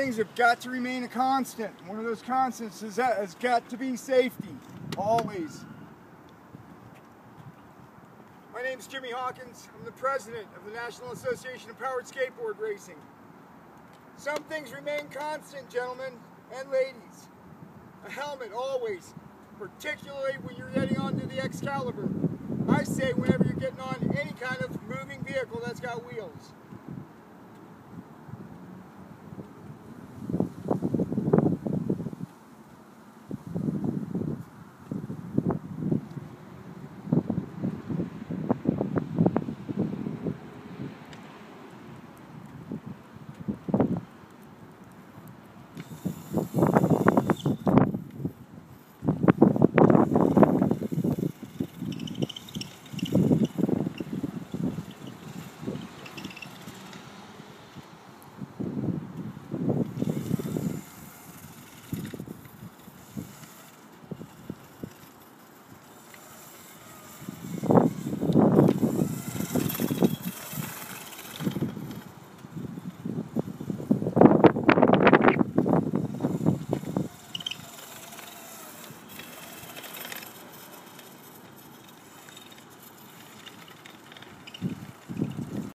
Things have got to remain a constant. One of those constants is that has got to be safety, always. My name is Jimmy Hawkins. I'm the president of the National Association of Powered Skateboard Racing. Some things remain constant, gentlemen and ladies. A helmet, always, particularly when you're getting onto the X-Calibur. I say whenever you're getting on any kind of moving vehicle that's got wheels.